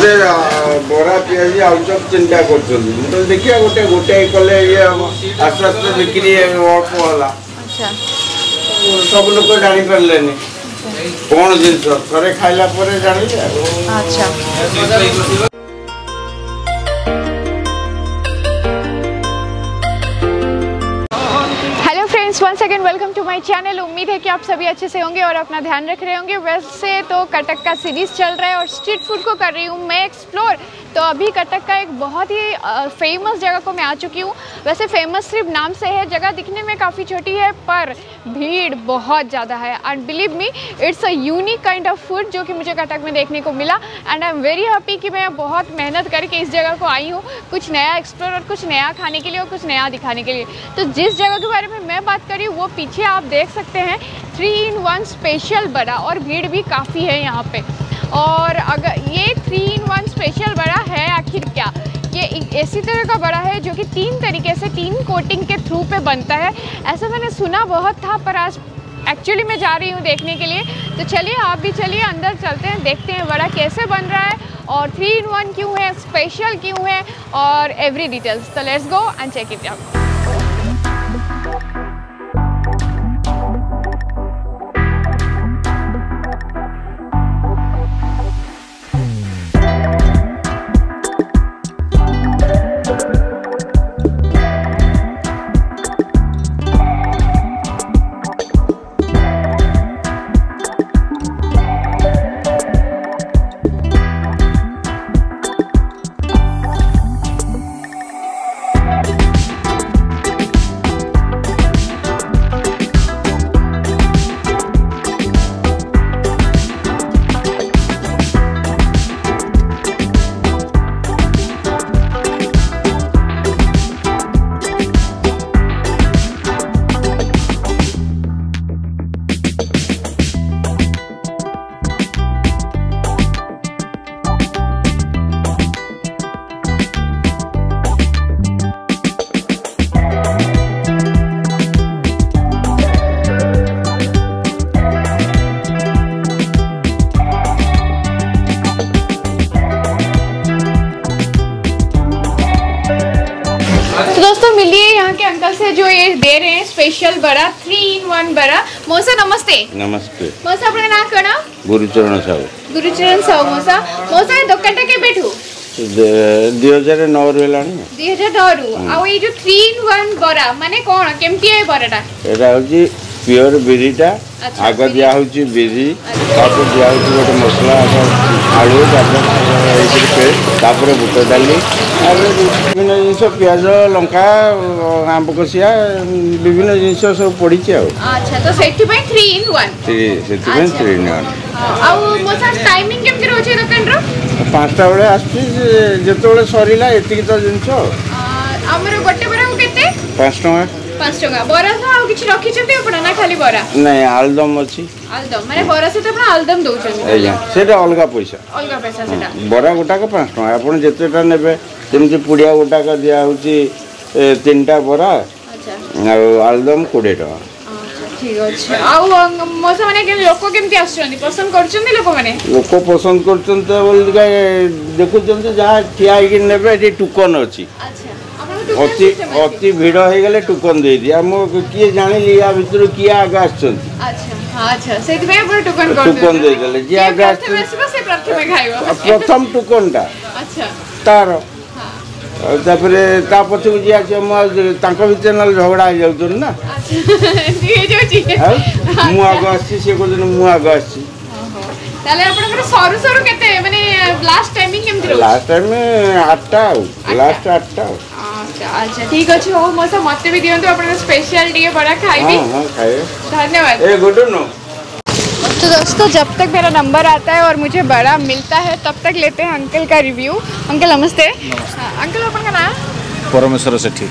ସମସ୍ତେ ଆ, ବରା ପିଆଜି ଆଳୁଚପ ଚିନ୍ତା କରୁଛନ୍ତି ମୁଁ କହିଲି ଦେଖିବା ଗୋଟେ ଗୋଟେ କଲେ ଇଏ ହବ ଆସ୍ତେ ଆସ୍ତେ ବିକ୍ରି ଅଳ୍ପ ହେଲା ଆଚ୍ଛା ସବୁ ଲୋକ ଜାଣିପାରିଲେନି କ'ଣ ଜିନିଷ ଥରେ ଖାଇଲା ପରେ ଜାଣିଲେ second welcome to my channel उम्मीद है कि आप सभी अच्छे से होंगे और अपना ध्यान रख रहे होंगे। वैसे तो कटक का सीरीज़ चल रहा है और स्ट्रीट फ़ूड को कर रही हूँ मैं एक्सप्लोर तो अभी कटक का एक बहुत ही फ़ेमस जगह को मैं आ चुकी हूँ। वैसे फ़ेमस सिर्फ़ नाम से है, जगह दिखने में काफ़ी छोटी है, पर भीड़ बहुत ज़्यादा है। And believe me it's a unique kind of food जो कि मुझे कटक में देखने को मिला। And I am very happy कि मैं बहुत मेहनत करके इस जगह को आई हूँ, कुछ नया एक्सप्लोर और कुछ नया खाने के लिए और कुछ नया दिखाने के लिए। तो जिस जगह के बारे में मैं बात करी वो पीछे आप देख सकते हैं थ्री इन वन स्पेशल बड़ा और भीड़ भी काफ़ी है यहाँ पे। और अगर ये थ्री इन वन स्पेशल बड़ा है आखिर क्या? ये ऐसी तरह का बड़ा है जो कि तीन तरीके से, तीन कोटिंग के थ्रू पे बनता है। ऐसा मैंने सुना बहुत था, पर आज एक्चुअली मैं जा रही हूँ देखने के लिए। तो चलिए, आप भी चलिए, अंदर चलते हैं, देखते हैं बड़ा कैसे बन रहा है और थ्री इन वन क्यों है स्पेशल क्यों है और एवरी डिटेल्स तो let's go and check it out से जो ये दे रहे हैं स्पेशल बड़ा थ्री इन वन बड़ा मौसा नमस्ते ନମସ୍ତେ ମଉସା ଆପଣଙ୍କ ନାଁ କ'ଣ ଗୁରୁଚରଣ ସାହୁ ଗୁରୁଚରଣ ସାହୁ ମଉସା ମଉସା ଏ ଦୋକାନଟା କେବେଠୁ ଦୁଇ ହଜାର ନଅରୁ ହେଲାଣି ଦୁଇ ହଜାର ନଅରୁ ଆଉ ଏଇ ଯୋଉ ଥ୍ରୀ ଇନ୍ ୱାନ୍ ବରା ମାନେ କ'ଣ କେମିତି ଏ ବରାଟା ଏଇଟା ହେଉଛି ପିଓର ବିରିଟା ଆଚ୍ଛା, ଆଗ ବିରି। ଦିଆହେଉଛି ବିରି ଆଚ୍ଛା। ତାପରେ ଦିଆହେଉଛି ଗୋଟେ ମସଲା ଆଳୁ ତାପରେ ଏଇଥିରେ ପେଷ୍ଟ ତାପରେ ବୁଟ ଡାଲି ତାପରେ ବିଭିନ୍ନ ଜିନିଷ ପିଆଜ ଲଙ୍କା ଆମ୍ବ କଷିଆ ବିଭିନ୍ନ ଜିନିଷ ସବୁ ପଡ଼ିଛି ଆଉ ଆଚ୍ଛା ତ ସେଥିପାଇଁ ଥ୍ରୀ ଇନ୍ ୱାନ୍ ସେ- ସେଥିପାଇଁ ଆଚ୍ଛା। ତ୍ରି ନଅନ ଆଉ ମଉସା ଟାଇମିଂ କେମିତି ରହୁଛି ଏ ଦୋକାନର ପାଞ୍ଚଟା ବେଳେ ଆସୁଛି ଯେ- ଯେତେବେଳେ ସରିଲା ଏତିକି ତ ଜିନିଷ ଆଉ। ଆ, ଆମର ଗୋଟେ ବରାକୁ କେତେ ପାଞ୍ଚ ଟଙ୍କା ପାଞ୍ଚ ଟଙ୍କା ବରା ସହ ଆଉ କିଛି ରଖିଛନ୍ତି ଆପଣ ନା ଖାଲି ବରା? ନାଇଁ ଆଳୁଦମ ଅଛି। ଆଲଦମ ମାନେ ବରା ସହିତ ଆପଣ ଆଲଦମ ଦଉଛନ୍ତି ଆଜ୍ଞା ସେଇଟା ଅଲଗା ପଇସା। ଅଲଗା ପଇସା ସେଟା ବରା ଗୋଟାକ ପାଞ୍ଚ ଟଙ୍କା। ଆପଣ ଯେତେଟା ନେବେ ଯେମିତି ପୁଡ଼ିଆ ଗୋଟାକ ଦିଆହେଉଛି ଏ, ତିନିଟା ବରା ଆଚ୍ଛା। ଆଉ ଆଳୁଦମ କୋଡ଼ିଏ ଟଙ୍କା। ଆଚ୍ଛା ଠିକ ଅଛି। ଆଉ ମଉସା ମାନେ କେମିତି ଲୋକ କେମିତି ଆସୁଛନ୍ତି? ପସନ୍ଦ କରୁଛନ୍ତି ଲୋକମାନେ? ଲୋକ ପସନ୍ଦ କରୁଛନ୍ତି ତ ବୋଲି ଟିକେ ଦେଖୁଛନ୍ତି ଯାହା ଠିଆ ହେଇକି ନେବେ ଏଠି ଟୁକନ ଅଛି। ଆଚ୍ଛା। ଆପଣଙ୍କ ଦୋକାନ ଅତି system ଅଛି? ଅତି ଭିଡ଼ ହେଇଗଲେ ଟୁକନ ଦେଇଦିଏ ଆମ କିଏ ଜାଣିଲି ୟା ଭିତରୁ କିଏ ଆଗ ଆସିଛନ୍ତି ଆଚ୍ଛା ଆଚ୍ଛା ସେଇଥିପାଇଁ ଆପଣ ଟୋକନ ଟୋକନ ଦେଇଦେଲେ। ଯିଏ ଯିଏ ଆଗେ ପ୍ରଥମେ ଆସିଛି- ଆସିବ ସେ ପ୍ରଥମେ ଖାଇବ ଆଉ ପ୍ରଥମ ଟୁକନଟା ଆଚ୍ଛା ତାର ହଁ ଆଉ ତାପରେ ତା ପଛକୁ ଯିଏ ଆସିବ ମୁଁ ଆଉ ତାଙ୍କ ଭିତରେ ନହେଲେ ଝଗଡ଼ା ହେଇଯାଉଛନ୍ତି ନା ଆଚ୍ଛା ଏମିତି ହେଇଯାଉଛି ଆଉ ମୁଁ ଆଗ ଆସିଛି ସିଏ କହୁଛନ୍ତି ମୁଁ ଆଗ ଆସିଛି ଓହୋ। ତାହେଲେ ଆପଣଙ୍କର ସରୁ ସରୁ କେତେ ମାନେ ଲାଷ୍ଟ ଟାଇମିଂ କେମିତି ରହୁଛି ଲାଷ୍ଟ ଟାଇମ୍ ଆଠଟା ଆଉ ଲାଷ୍ଟ ଆଠଟା ଆଉ ठीक अच्छे আছে হো মো সব মতে বি দিও আপনার धन्यवाद। तो दोस्तों जब तक मेरा नंबर आता है और मुझे बड़ा मिलता है तब तक लेते हैं अंकल का रिव्यू अंकल नमस्ते, नमस्ते। हाँ, अंकल अपन का नाम? ସେଠି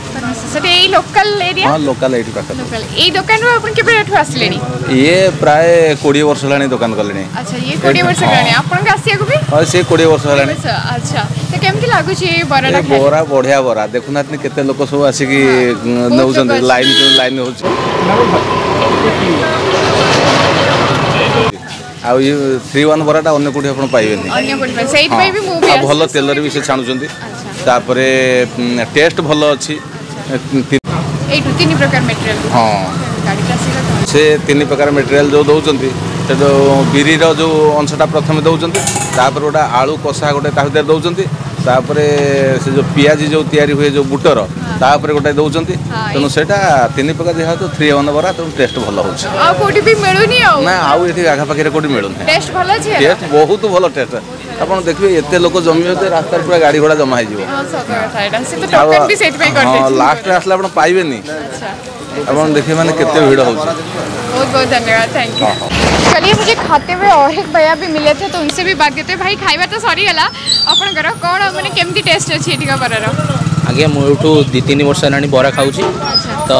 ସେଠି ଏଇ ଲୋକାଲ ଏରିଆ ହଁ ଲୋକାଲ ଏଇଠି ପାଖରେ ଲୋକାଲ ଏଇ ଦୋକାନରୁ ଆପଣ କେବେ ଏଠୁ ଆସିଲେଣି? ଇଏ ପ୍ରାୟ କୋଡ଼ିଏ ବର୍ଷ ହେଲାଣି ଦୋକାନ କଲେଣି। ଆଚ୍ଛା ଇଏ କୋଡ଼ିଏ ବର୍ଷ ହଁ। ହେଲାଣି। ଆପଣଙ୍କୁ ଆସିବାକୁ ବି? ହଁ ସେ କୋଡ଼ିଏ ବର୍ଷ ହେଲାଣି। ବର୍ଷ ଆଚ୍ଛା। ତ କେମିତି ଲାଗୁଛି ଏଇ ଏ ବରାଟା ଖାଇ? ବରା ବଢିଆ ବରା। ଦେଖୁନାହାନ୍ତି କେତେ ଲୋକ ସବୁ ଆସିକି ବହୁତ ନେଉଛନ୍ତି। ଲୋକ ଲାଇନ ଲାଇନ ହଉଛି। ଆଉ ଇଏ ଥ୍ରୀ ୱାନ୍ ବରାଟା ଅନ୍ୟ କେଉଁଠି ଆପଣ ପାଇବେନି? ଅନ୍ୟ କୋଉଠି ପାଇଁ ସେଇଥିପାଇଁ ବି ମୁଁ ବି ଆଉ ଭଲ ଆସିଛି। ତେଲରେ ବି ସେ ଛାଣୁଛନ୍ତି। ଆଚ୍ଛା। ତାପରେ ଟେଷ୍ଟ ଭଲ ଅଛି ତି- ଏଇଠୁ ତିନି ପ୍ରକାର ମେଟେରିଆଲ ହଁ ଗାଡ଼ିଟା ଆସିଲା ତ ସେ ତିନି ପ୍ରକାର ମେଟେରିଆଲ ଯେଉଁ ଦେଉଛନ୍ତି ତେଣୁ ବିରିର ଯେଉଁ ଅଂଶଟା ପ୍ରଥମେ ଦେଉଛନ୍ତି ତାପରେ ଗୋଟେ ଆଳୁ କଷା ଗୋଟେ ତା ଭିତରେ ଦେଉଛନ୍ତି ତାପରେ ସେ ଯେଉଁ ପିଆଜି ଯେଉଁ ତିଆରି ହୁଏ ଯେଉଁ ବୁଟର ତାପରେ ଗୋଟେ ଦେଉଛନ୍ତି ତେଣୁ ସେଇଟା ତିନି ପ୍ରକାର ଯେହେତୁ ଥ୍ରୀ ଅନ୍ ବରା ତେଣୁ ଟେଷ୍ଟ ଭଲ ହେଉଛି। ଆଉ କୋଉଠି ବି ମିଳୁନି ଆଉ। ନା ଆଉ ଏଠି ଆଖପାଖରେ କୋଉଠି ମିଳୁନି। ଟେଷ୍ଟ ଭଲ ଅଛି ଟେଷ୍ଟ ବହୁତ ଭଲ ଟେଷ୍ଟ ଆପଣ ଦେଖିବେ ଏତେ ଲୋକ ଜମି ହେଉଥିବେ ରାସ୍ତାରେ ପୁରା ଗାଡ଼ି ଘୋଡ଼ା ଜମା ହେଇଯିବ। ଲାଷ୍ଟରେ ଆସିଲେ ଆପଣ ପାଇବେନି। ଆପଣ देखिए मैंने कितने भीड़ होगी बहुत बहुत धन्यवाद थैंक यू चलिए मुझे खाते हुए और एक भैया भी मिले थे तो उनसे भी बात करते भाई खाଇବା ତ ସରିଗଲା ଆପଣଙ୍କର କ'ଣ ମାନେ କେମିତି ଟେଷ୍ଟ ଅଛି ଏଠିକା ବରାର ଆଜ୍ଞା ମୁଁ ଏଠୁ ଦୁଇ ତିନି ବର୍ଷ ହେଲାଣି ବରା ଖାଉଛି ତ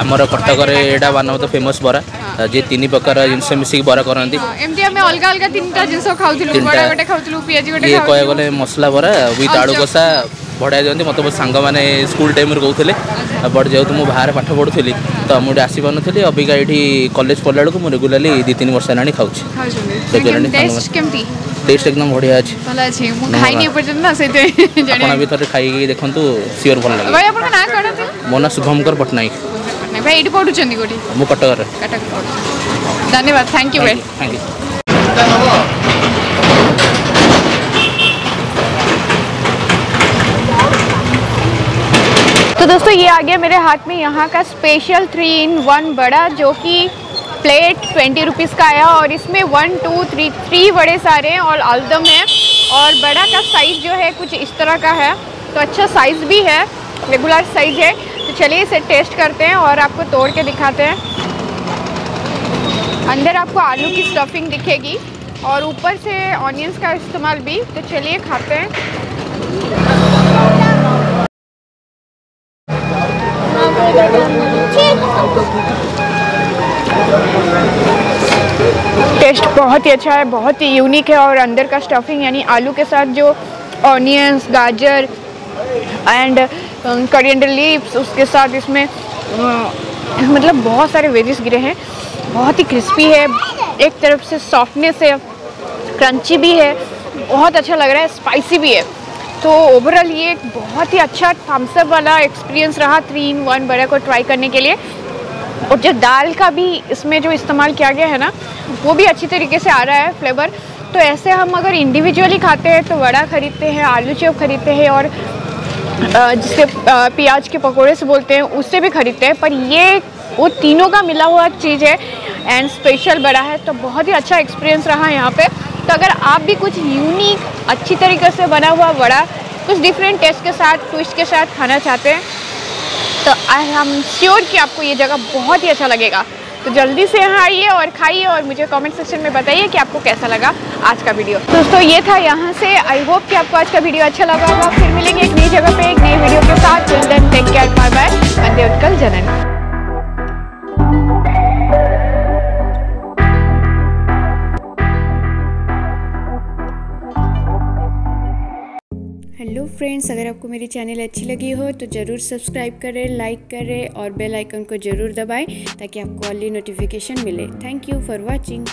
ଆମର କଟକରେ ଏଇଟା ୱାନ୍ ଅଫ୍ ଦ ଫେମସ୍ ବରା ଯିଏ ତିନି ପ୍ରକାର ଜିନିଷ ମିଶିକି ବରା କରନ୍ତି ଏମିତି ଆମେ ଅଲଗା ଅଲଗା ତିନିଟା ଜିନିଷ ଖାଉଥିଲୁ ବରା ଗୋଟେ ଖାଉଥିଲୁ ପିଆଜି ଗୋଟେ ଇଏ କହିବାକୁ ଗଲେ ମସଲା ବରା ୱିଥ୍ ଆଳୁ କଷା ବଢ଼ିଆ ଦିଅନ୍ତି ମୋତେ ମୋ ସାଙ୍ଗମାନେ ସ୍କୁଲ୍ ଟାଇମ୍ରେ କହୁଥିଲେ ବଟ୍ ଯେହେତୁ ମୁଁ ବାହାରେ ପାଠ ପଢ଼ୁଥିଲି ତ ମୁଁ ଏଠି ଆସିପାରୁନଥିଲି ଅବିକା ଏଇଠି କଲେଜ ପଢ଼ିଲା ବେଳକୁ ମୁଁ ରେଗୁଲାରଲି ଦୁଇ ତିନି ବର୍ଷ ହେଲାଣି ଖାଉଛି। ଖାଉଛନ୍ତି। କେମିତି ଟେଷ୍ଟ କେମିତି? ଟେଷ୍ଟ ଏକଦମ ବଢ଼ିଆ ଅଛି। ଭଲ ଅଛି। ମୁଁ ନମସ୍କାର। ଖାଇନି ଏପର୍ଯ୍ୟନ୍ତ ନା ସେଇଥିପାଇଁ ଆପଣ ଜାଣିବା ବି ଥରେ ଖାଇକି ଦେଖନ୍ତୁ ସିଓର ଭଲ ଲାଗିବ। ଭାଇ ଆପଣଙ୍କ ନାଁ କ'ଣ ଥିଲା ମୋ ନାଁ ଶୁଭମକର ପଟ୍ଟନାୟକ। ଭାଇ ଏଇଠି ପଢ଼ୁଛନ୍ତି କୋଉଠି? ମୁଁ କଟକରେ। କଟକ ପଢ଼ୁଛନ୍ତି। ଧନ୍ୟବାଦ। ଥ୍ୟାଙ୍କ ୟୁ ଭାଇ। ଥ୍ୟାଙ୍କ ୟୁ तो दोस्तों, ये आ गया मेरे हाथ में यहाँ का स्पेशल थ्री इन वन बड़ा, जो कि प्लेट ट्वेंटी रुपीज़ का आया और इसमें वन टू थ्री थ्री बड़े सारे हैं और आलदम है। और बड़ा का साइज़ जो है कुछ इस तरह का है। तो अच्छा साइज़ भी है रेगुलर साइज़ है। तो चलिए इसे टेस्ट करते हैं और आपको तोड़ के दिखाते हैं। अंदर आपको आलू की स्टफिंग दिखेगी और ऊपर से ऑनियंस का इस्तेमाल भी। तो चलिए खाते हैं। टेस्ट बहुत ही अच्छा है बहुत ही यूनिक है और अंदर का स्टफिंग यानी आलू के साथ जो ऑनियंस गाजर एंड करिएंडर लीव्स उसके साथ इसमें अ, मतलब बहुत सारे वेजेस गिरे हैं। बहुत ही क्रिस्पी है एक तरफ़ से सॉफ्टनेस है क्रंची भी है बहुत अच्छा लग रहा है स्पाइसी भी है। तो ओवरऑल ये एक बहुत ही अच्छा थम्सअप वाला एक्सपीरियंस रहा थ्री इन वन बड़ा को ट्राई करने के लिए। और जो दाल का भी इसमें जो इस्तेमाल किया गया है ना, वो भी अच्छी तरीके से आ रहा है फ्लेवर तो ऐसे हम अगर इंडिविजुअली खाते हैं तो वड़ा खरीदते हैं, आलू चौप खरीदते हैं और जिसे प्याज के पकोड़े से बोलते हैं, उससे भी खरीदते हैं। पर ये, वो तीनों का मिला हुआ चीज़ है एंड स्पेशल बड़ा है तो बहुत ही अच्छा एक्सपीरियंस रहा यहाँ पे। तो अगर आप भी कुछ यूनिक अच्छी तरीके से बना हुआ बड़ा कुछ डिफरेंट टेस्ट के साथ ट्विस्ट के साथ खाना चाहते हैं तो आई एम श्योर कि आपको ये जगह बहुत ही अच्छा लगेगा। तो जल्दी से यहाँ आइए और खाइए और मुझे कमेंट सेक्शन में बताइए कि आपको कैसा लगा आज का वीडियो दोस्तों, ये था यहाँ से। आई होप कि आपको आज का वीडियो अच्छा लगा होगा। फिर मिलेंगे एक नई जगह पे, एक नई वीडियो के साथ। टेक केयर बाय बाय वंदे उत्कल जननी। फ्रेंड्स अगर आपको मेरी चैनल अच्छी लगी हो तो ज़रूर सब्सक्राइब करें लाइक करें और बेल आइकन को ज़रूर दबाएँ ताकि आपको अर्ली नोटिफिकेशन मिले। Thank you for watching